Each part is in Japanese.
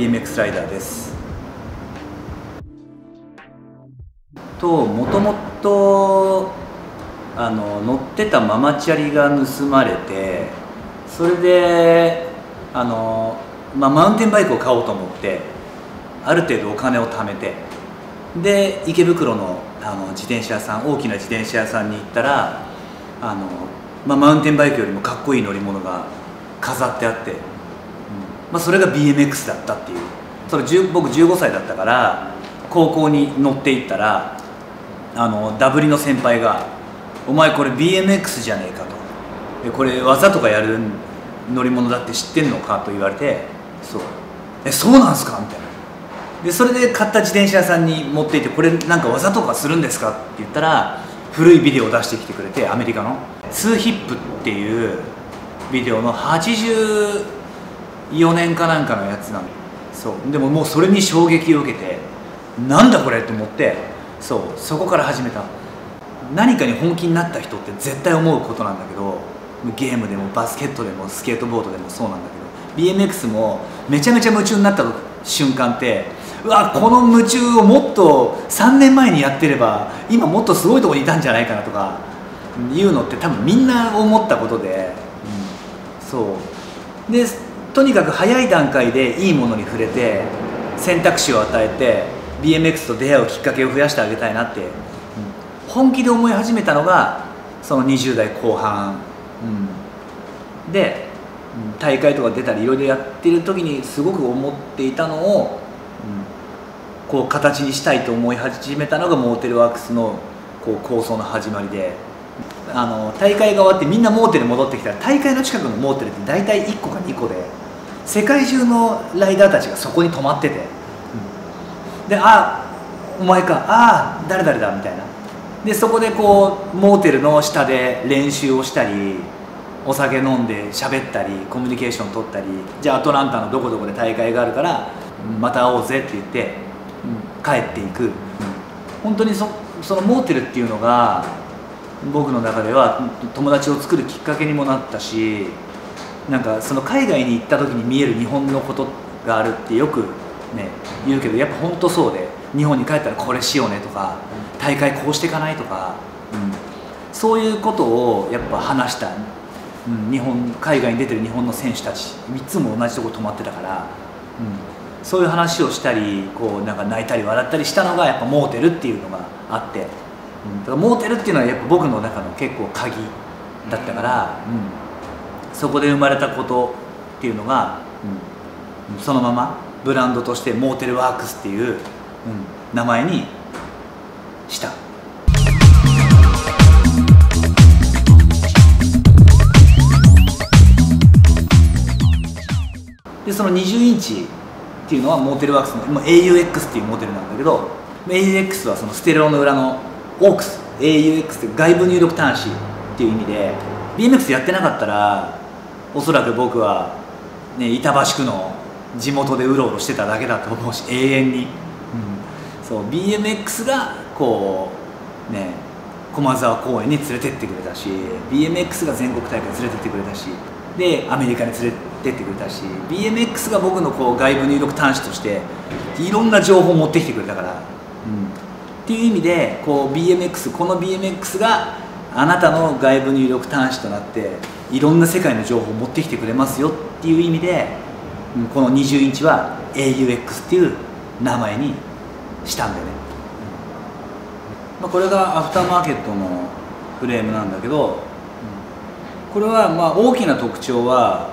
BMX ライダーです。ともともとあの乗ってたママチャリが盗まれてそれであの、まあ、マウンテンバイクを買おうと思ってある程度お金を貯めてで池袋のあの自転車屋さん大きな自転車屋さんに行ったらあの、まあ、マウンテンバイクよりもかっこいい乗り物が飾ってあって、まあ、それが BMX だったっていうそれ僕15歳だったから高校に乗っていったらあのダブリの先輩が「お前これ BMX じゃねえか」と「これ技とかやる乗り物だって知ってんのか?」と言われて「そうえそうなんすか?」みたいな。でそれで買った自転車屋さんに持っていって「これなんか技とかするんですか?」って言ったら古いビデオを出してきてくれてアメリカの「ツーヒップ」っていうビデオの80 4年かなんかのやつなの。そう。でももうそれに衝撃を受けてなんだこれと思ってそう。そこから始めた。何かに本気になった人って絶対思うことなんだけどゲームでもバスケットでもスケートボードでもそうなんだけど BMX もめちゃめちゃ夢中になった瞬間ってうわこの夢中をもっと3年前にやってれば今もっとすごいとこにいたんじゃないかなとかいうのって多分みんな思ったことで、うん、そう。でとにかく早い段階でいいものに触れて選択肢を与えて BMX と出会うきっかけを増やしてあげたいなって、うん、本気で思い始めたのがその20代後半、うん、で、大会とか出たりいろいろやってる時にすごく思っていたのを、うん、こう形にしたいと思い始めたのがモーテルワークスのこう構想の始まりで。あの大会が終わってみんなモーテル戻ってきたら大会の近くのモーテルって大体1個か2個で。世界中のライダーたちがそこに泊まってて、うん、であお前か。ああ誰々だみたいな。でそこでこうモーテルの下で練習をしたりお酒飲んで喋ったりコミュニケーション取ったりじゃあアトランタのどこどこで大会があるからまた会おうぜって言って、うん、帰っていく、うん、本当にそそのモーテルっていうのが僕の中では友達を作るきっかけにもなったしなんかその海外に行った時に見える日本のことがあるってよくね言うけどやっぱ本当そうで日本に帰ったらこれしようねとか大会こうしていかないとか、うん、そういうことをやっぱ話した、うん、日本海外に出てる日本の選手たち3つも同じとこ泊まってたから、うん、そういう話をしたりこうなんか泣いたり笑ったりしたのがやっぱモーテルっていうのがあって。うん、だからモーテルっていうのはやっぱ僕の中の結構鍵だったから、うん、そこで生まれたことっていうのが、うん、そのままブランドとしてモーテルワークスっていう、うん、名前にした。でその20インチっていうのはモーテルワークスの AUX っていうモデルなんだけど AUX はそのステレオの裏のオークス AUX って外部入力端子っていう意味で BMX やってなかったらおそらく僕は、ね、板橋区の地元でうろうろしてただけだと思うし 永遠に、うん、そう BMX がこうね駒沢公園に連れてってくれたし BMX が全国大会連れてってくれたしでアメリカに連れてってくれたし BMX が僕のこう外部入力端子としていろんな情報を持ってきてくれたから、うん、っていう意味でこう BMX この BMX があなたの外部入力端子となっていろんな世界の情報を持ってきてくれますよっていう意味でこの20インチは AUX っていう名前にしたんだよね、まあ、これがアフターマーケットのフレームなんだけどこれはまあ大きな特徴は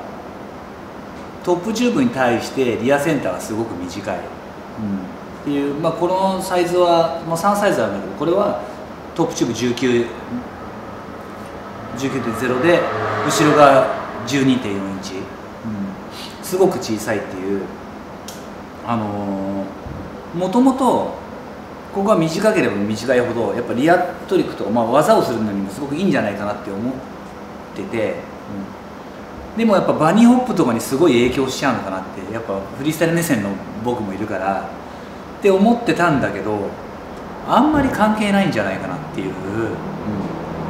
トップチューブに対してリアセンターがすごく短い、うん。っていう、まあ、このサイズは、まあ、3サイズあるんだけどこれはトップチューブ19 19.0で後ろが12.4インチ、うん、すごく小さいっていう。あのもともとここが短ければ短いほどやっぱリアトリックとか、まあ、技をするのにもすごくいいんじゃないかなって思ってて、うん、でもやっぱバニーホップとかにすごい影響しちゃうのかなって。やっぱフリースタイル目線の僕もいるから。って思ってたんだけどあんまり関係ないんじゃないかなっていう、うん、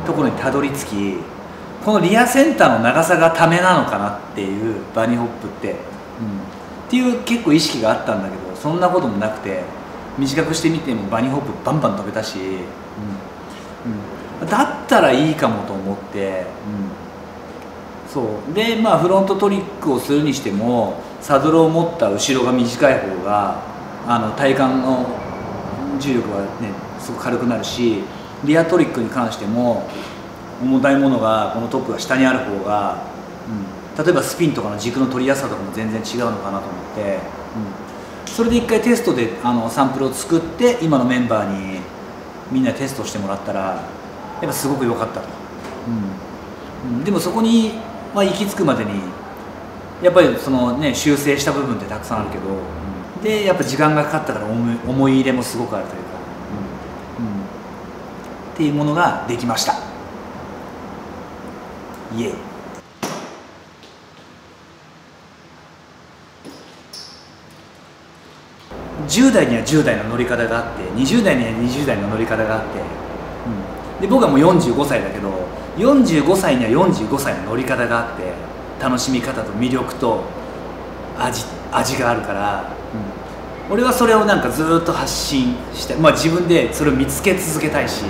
ところにたどり着きこのリアセンターの長さがためなのかなっていうバニーホップって、うん、っていう結構意識があったんだけどそんなこともなくて短くしてみてもバニーホップバンバン飛べたし、うん。うん、だったらいいかもと思って、うん、そう。でまあフロントトリックをするにしてもサドルを持った後ろが短い方があの体幹の重力はねすごく軽くなるしリアトリックに関しても重たいものがこのトップが下にある方が、うん、例えばスピンとかの軸の取りやすさとかも全然違うのかなと思って、うん、それで一回テストであのサンプルを作って今のメンバーにみんなテストしてもらったらやっぱすごく良かったと、うん、でもそこに、まあ、行き着くまでにやっぱりそのね修正した部分ってたくさんあるけど、でやっぱ時間がかかったから思い入れもすごくあるという、っていうものができました。イエイ。10代には10代の乗り方があって20代には20代の乗り方があって、うん、で僕はもう45歳だけど45歳には45歳の乗り方があって楽しみ方と魅力と味味があるから、うん、俺はそれをなんかずっと発信して、まあ、自分でそれを見つけ続けたいし、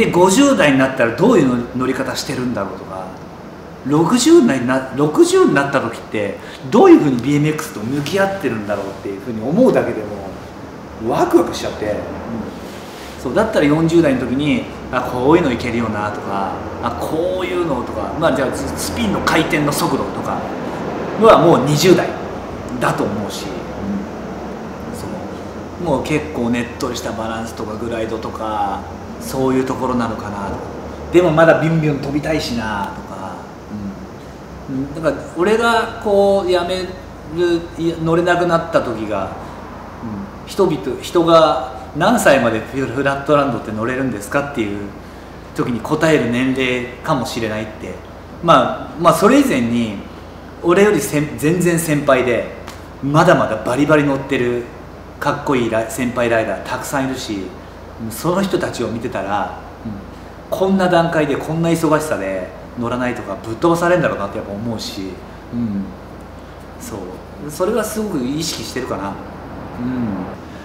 で50代になったらどういう乗り方してるんだろうとか60代にな60になった時ってどういうふうに BMX と向き合ってるんだろうっていうふうに思うだけでもワクワクしちゃって、うん、そうだったら40代の時にあこういうのいけるよなとかあこういうのとか、まあ、じゃあスピンの回転の速度とかはもう20代だと思うし、うん、そうもう結構ねっとりしたバランスとかグライドとかそういうところなのかなでもまだビュンビュン飛びたいしなとか、うん、だから俺がこうやめる乗れなくなった時が、うん、人々人が何歳までフラットランドって乗れるんですかっていう時に答える年齢かもしれないって、まあ、まあそれ以前に俺より全然先輩でまだまだバリバリ乗ってるかっこいい先輩ライダーたくさんいるしその人たちを見てたら、うん、こんな段階でこんな忙しさで乗らないとかぶっ飛ばされるんだろうなってやっぱ思うし、うん、そう。それはすごく意識してるかな。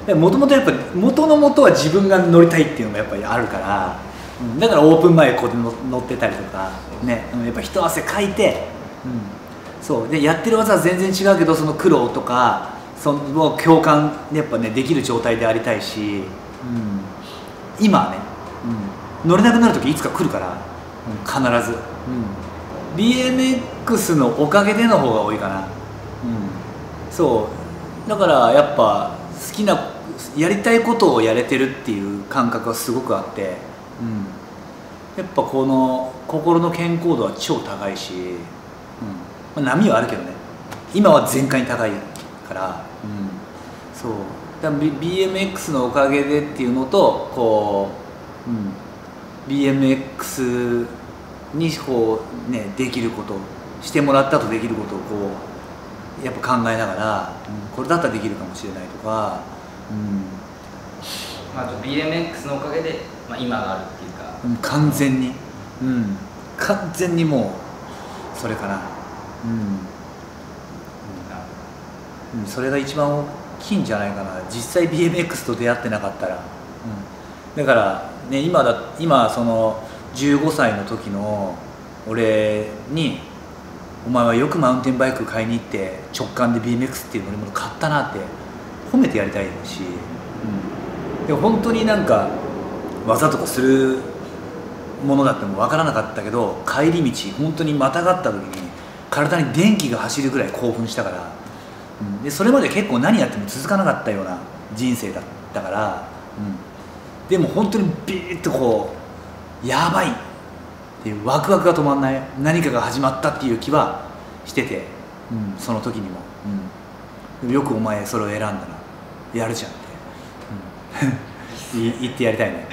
うん。もともとやっぱ元のもとは自分が乗りたいっていうのもやっぱりあるから、うん、だからオープン前ここで乗ってたりとかねやっぱ一汗かいて、うん、そう。でやってる技は全然違うけどその苦労とかその共感やっぱねできる状態でありたいし、うん、今はね、うん、乗れなくなる時いつか来るから、うん、必ず、うん、BMX のおかげでの方が多いかな、うん、そう。だからやっぱ好きなやりたいことをやれてるっていう感覚がすごくあって、うん、やっぱこの心の健康度は超高いし、うん。まあ、波はあるけどね。今は全開に高いから、うん、そう。だ BMX のおかげでっていうのとこう、うん、BMX にこうねできることしてもらったとできることをこうやっぱ考えながら、うん、これだったらできるかもしれないとかうん。まあ、BMX のおかげで、まあ、今があるっていうか、うん、完全に。うん。完全にもうそれかな。うん、うん、それが一番大きいんじゃないかな。実際 BMX と出会ってなかったら、うん、だからね今だ今その15歳の時の俺にお前はよくマウンテンバイク買いに行って直感で BMX っていう乗り物買ったなって褒めてやりたいし、うん、で本当になんか技とかするものだっても分からなかったけど帰り道本当にまたがった時に体に電気が走るぐらい興奮したから、でそれまで結構何やっても続かなかったような人生だったから、うん、でも本当にビーッとこうやばい。ってワクワクが止まんない。何かが始まったっていう気はしてて、うん、その時にも、うん、よくお前それを選んだな。やるじゃんって、うん、言ってやりたいね。